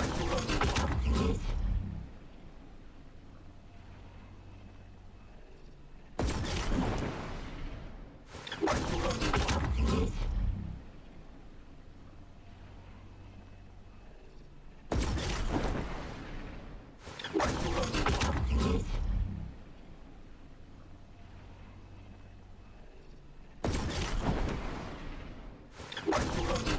Let's go.